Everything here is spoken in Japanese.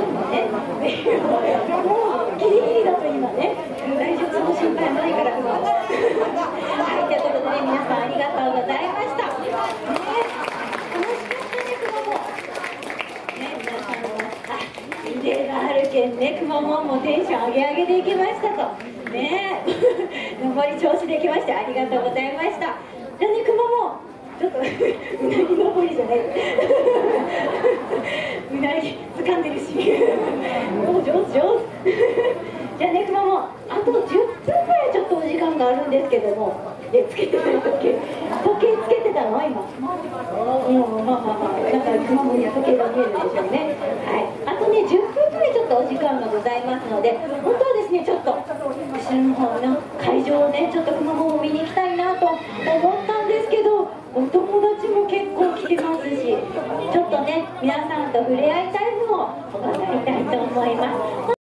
かるけどもねもうギリギリだと今ね大丈夫その心配ないからはいということでね皆さんありがとうございました？ね楽しかった？ね熊本ね皆さんもあリレーがあるけんねくまモンもテンション上げ上げでいきました？とね上り調子できましてありがとうございました？じゃあねくまモンちょっとうなぎ登りじゃない掴んでるし。お上手上手。じゃあねくまモンあと10分くらいちょっとお時間があるんですけども。でつけてた時計時計つけてたの？今。うんまあまあまあなんかくまモンには時計が見えるでしょうね。はい。あとね10分くらいちょっとお時間がございますので本当はですねちょっと後ろの方の会場をねちょっとくまモンを見に行きたいなと思ったんですけどお友達皆さんと触れ合いタイムを行いたいと思います。